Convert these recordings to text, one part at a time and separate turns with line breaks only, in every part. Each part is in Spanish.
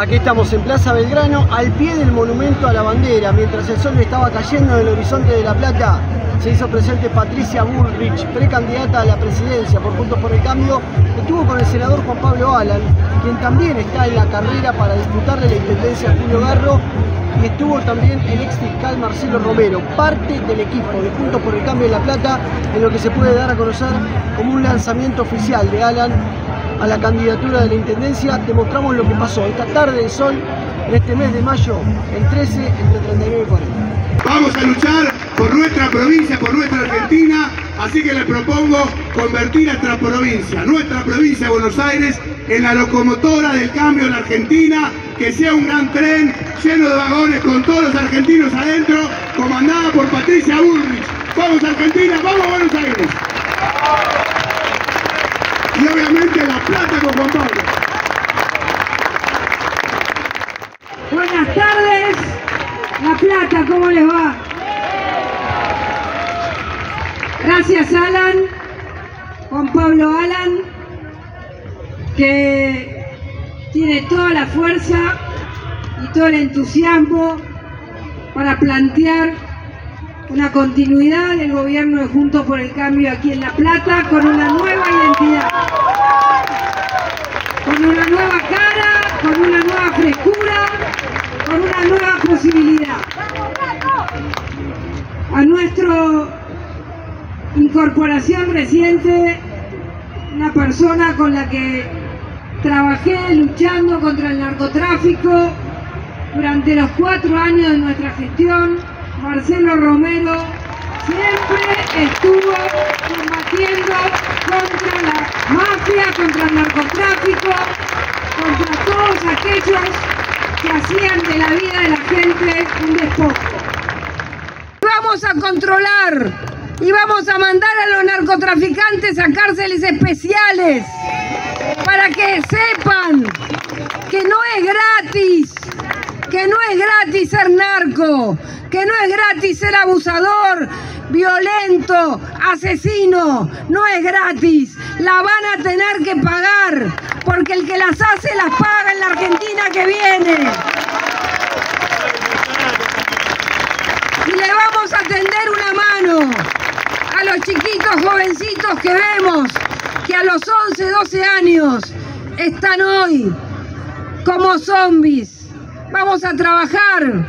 Aquí estamos en Plaza Belgrano, al pie del monumento a la bandera, mientras el sol estaba cayendo en el horizonte de La Plata. Se hizo presente Patricia Bullrich, precandidata a la presidencia por Juntos por el Cambio, estuvo con el senador Juan Pablo Alan, quien también está en la carrera para disputarle la intendencia a Julio Garro, y estuvo también el ex fiscal Marcelo Romero, parte del equipo de Juntos por el Cambio en La Plata, en lo que se puede dar a conocer como un lanzamiento oficial de Alan a la candidatura de la Intendencia, te mostramos lo que pasó esta tarde de sol en este mes de mayo, en 13, entre 39 y 40.
Vamos a luchar por nuestra provincia, por nuestra Argentina, así que les propongo convertir a nuestra provincia, nuestra provincia de Buenos Aires, en la locomotora del cambio en la Argentina, que sea un gran tren lleno de vagones con todos los argentinos adentro, comandada por Patricia Bullrich. Vamos Argentina, vamos a Buenos Aires y obviamente La Plata con Juan Pablo.
Buenas tardes, ¿cómo les va? Gracias Alan, Juan Pablo Alan, que tiene toda la fuerza y todo el entusiasmo para plantear una continuidad del gobierno de Juntos por el Cambio aquí en La Plata con una nueva identidad, con una nueva cara, con una nueva frescura, con una nueva posibilidad. A nuestra incorporación reciente, una persona con la que trabajé luchando contra el narcotráfico durante los cuatro años de nuestra gestión, Marcelo Romero siempre estuvo combatiendo contra la mafia, contra el narcotráfico, contra todos aquellos que hacían de la vida de la gente un despojo. Vamos a controlar y vamos a mandar a los narcotraficantes a cárceles especiales para que sepan que no es gratis, que no es gratis ser narco, que no es gratis ser abusador, violento, asesino, no es gratis, la van a tener que pagar, porque el que las hace las paga en la Argentina que viene. Y le vamos a tender una mano a los chiquitos jovencitos que vemos que a los 11, 12 años están hoy como zombies. Vamos a trabajar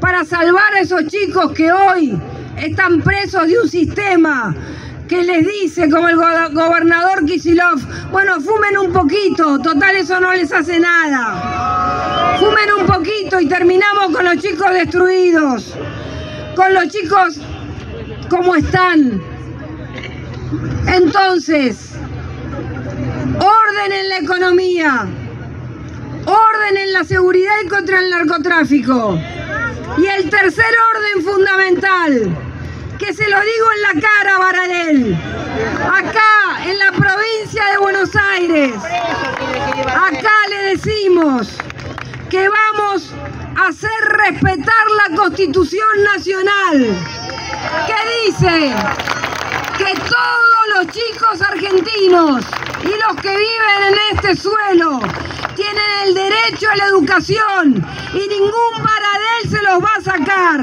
para salvar a esos chicos que hoy están presos de un sistema que les dice, como el gobernador Kisilov, bueno, fumen un poquito, total eso no les hace nada. Fumen un poquito y terminamos con los chicos destruidos, con los chicos como están. Entonces, orden en la economía, orden en la seguridad y contra el narcotráfico. Y el tercer orden fundamental, que se lo digo en la cara, Baradel, acá en la provincia de Buenos Aires, acá le decimos que vamos a hacer respetar la Constitución Nacional, que dice que todos los chicos argentinos y los que viven en este suelo tienen el derecho a la educación y ningún Baradel se los va a sacar.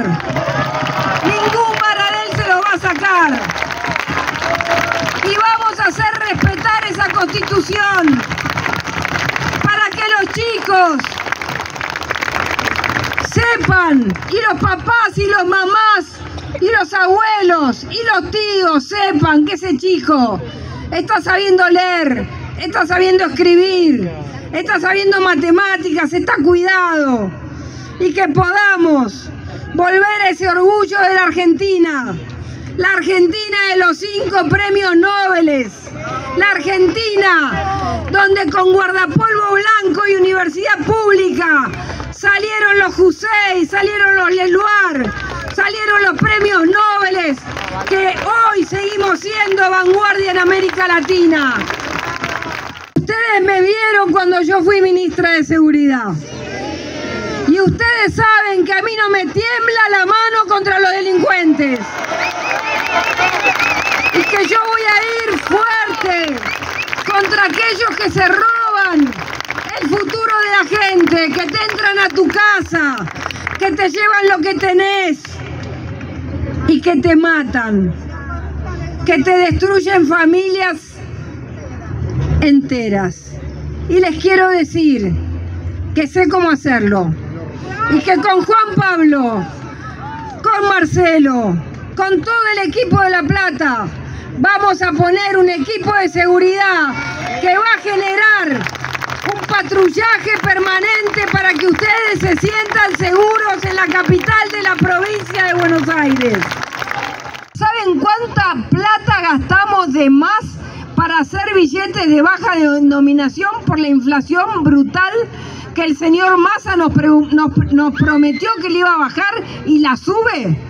Ningún sacar. Y vamos a hacer respetar esa constitución para que los chicos sepan y los papás y los mamás y los abuelos y los tíos sepan que ese chico está sabiendo leer, está sabiendo escribir, está sabiendo matemáticas, está cuidado. Y que podamos volver a ese orgullo de la Argentina. La Argentina de los cinco premios Nobel. La Argentina donde con guardapolvo blanco y universidad pública salieron los Jusey, salieron los Leluar, salieron los premios Nobel que hoy seguimos siendo vanguardia en América Latina. Ustedes me vieron cuando yo fui ministra de Seguridad. Y ustedes saben que a mí no me tiembla la mano contra los delincuentes. Y que yo voy a ir fuerte contra aquellos que se roban el futuro de la gente, que te entran a tu casa, que te llevan lo que tenés y que te matan, que te destruyen familias enteras. Y les quiero decir que sé cómo hacerlo y que con Juan Pablo, con Marcelo, con todo el equipo de La Plata, vamos a poner un equipo de seguridad que va a generar un patrullaje permanente para que ustedes se sientan seguros en la capital de la provincia de Buenos Aires. ¿Saben cuánta plata gastamos de más para hacer billetes de baja denominación por la inflación brutal que el señor Massa nos, prometió que le iba a bajar y la sube?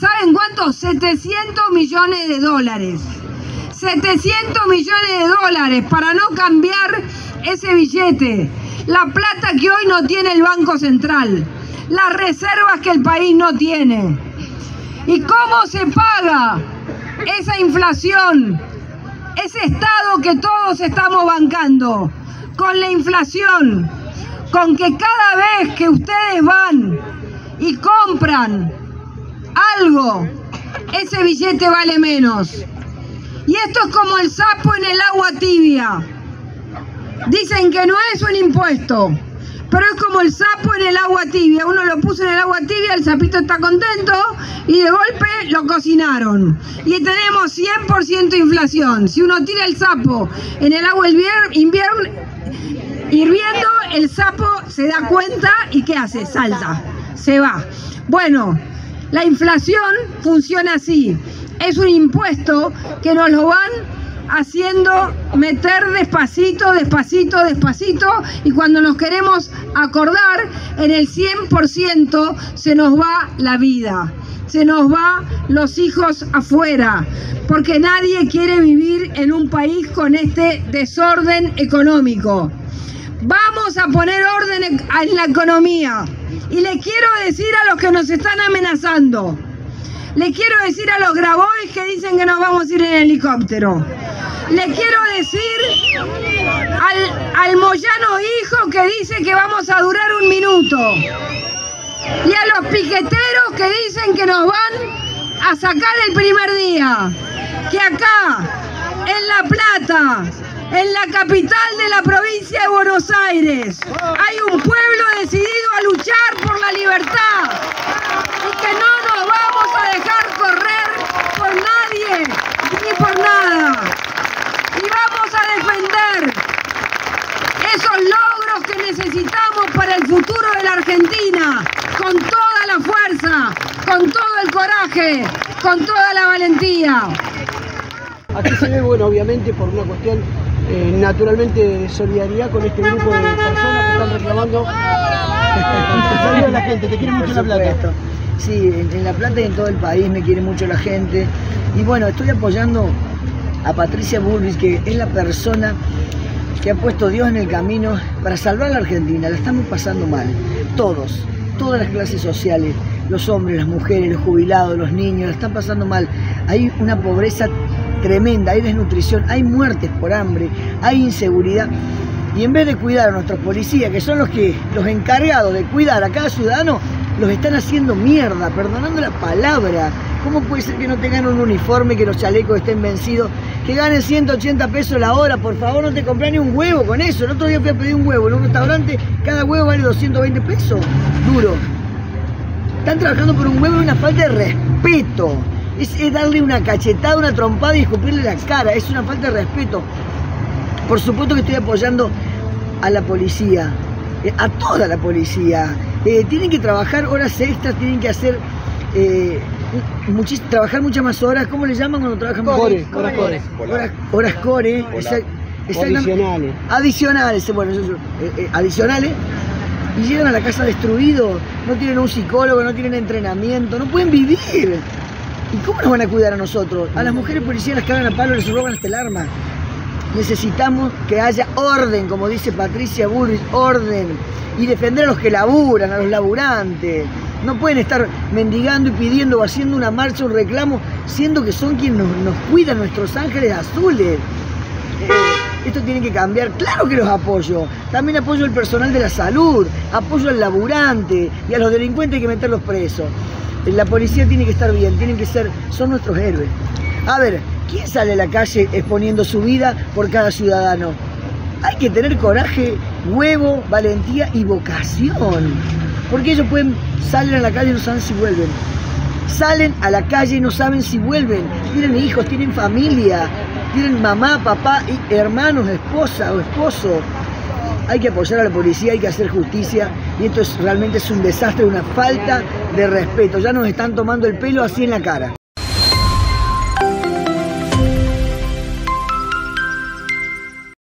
¿Saben cuántos? 700 millones de dólares. 700 millones de dólares para no cambiar ese billete. La plata que hoy no tiene el Banco Central. Las reservas que el país no tiene. ¿Y cómo se paga esa inflación? Ese Estado que todos estamos bancando. Con la inflación. Con que cada vez que ustedes van y compran algo, ese billete vale menos. Y esto es como el sapo en el agua tibia. Dicen que no es un impuesto, pero es como el sapo en el agua tibia. Uno lo puso en el agua tibia, el sapito está contento y de golpe lo cocinaron. Y tenemos 100% inflación. Si uno tira el sapo en el agua invierno, hirviendo, el sapo se da cuenta y ¿qué hace? Salta, se va. Bueno, la inflación funciona así. Es un impuesto que nos lo van haciendo meter despacito, despacito, despacito y cuando nos queremos acordar, en el 100% se nos va la vida, se nos va los hijos afuera, porque nadie quiere vivir en un país con este desorden económico. Vamos a poner orden en la economía. Y le quiero decir a los que nos están amenazando, le quiero decir a los Grabois que dicen que nos vamos a ir en helicóptero. Le quiero decir al, al Moyano hijo que dice que vamos a durar un minuto. Y a los piqueteros que dicen que nos van a sacar el primer día. Que acá, En la capital de la provincia de Buenos Aires. Hay un pueblo decidido a luchar por la libertad y que no nos vamos a dejar correr por nadie ni por nada. Y vamos a defender esos logros que necesitamos para el futuro de la Argentina, con toda la fuerza, con todo el coraje, con toda la valentía.
Aquí se ve, bueno, obviamente por una cuestión eh, naturalmente de solidaridad con este grupo de personas que están reclamando a la gente, te quiere mucho La Plata.
Sí, en, La Plata y en todo el país me quiere mucho la gente. Y bueno, estoy apoyando a Patricia Bullrich, que es la persona que ha puesto Dios en el camino para salvar a la Argentina. La estamos pasando mal, todos, todas las clases sociales, los hombres, las mujeres, los jubilados, los niños, la están pasando mal. Hay una pobreza tremenda, hay desnutrición, hay muertes por hambre, hay inseguridad. Y en vez de cuidar a nuestros policías, que son los que los encargados de cuidar a cada ciudadano, los están haciendo mierda, perdonando la palabra. ¿Cómo puede ser que no tengan un uniforme, que los chalecos estén vencidos, que ganen 180 pesos la hora? Por favor, no te compré ni un huevo con eso. El otro día fui a pedir un huevo en un restaurante, cada huevo vale 220 pesos. Duro. Están trabajando por un huevo y una falta de respeto es, darle una cachetada, una trompada y escupirle la cara, es una falta de respeto. Por supuesto que estoy apoyando a la policía, eh, a toda la policía. Eh, tienen que trabajar horas extras, tienen que hacer eh, trabajar muchas más horas. ¿Cómo le llaman cuando trabajan
más
horas?
Horas core.
Horas, core.
adicionales.
Adicionales, bueno, adicionales. Y llegan a la casa destruidos, no tienen un psicólogo, no tienen entrenamiento, no pueden vivir. ¿Y cómo nos van a cuidar a nosotros? A las mujeres policías las cagan a palo, les roban hasta el arma. Necesitamos que haya orden, como dice Patricia Burris, orden. Y defender a los que laburan, a los laburantes. No pueden estar mendigando y pidiendo o haciendo una marcha, un reclamo, siendo que son quienes nos, cuidan, nuestros ángeles azules. Eh, Esto tiene que cambiar. Claro que los apoyo. También apoyo al personal de la salud, apoyo al laburante y a los delincuentes hay que meterlos presos. La policía tiene que estar bien, tienen que ser, son nuestros héroes. A ver, ¿quién sale a la calle exponiendo su vida por cada ciudadano? Hay que tener coraje, huevo, valentía y vocación. Porque ellos pueden, salen a la calle y no saben si vuelven. Salen a la calle y no saben si vuelven. Tienen hijos, tienen familia, tienen mamá, papá, hermanos, esposa o esposo. Hay que apoyar a la policía, hay que hacer justicia y esto es realmente es un desastre, una falta de respeto. Ya nos están tomando el pelo así en la cara.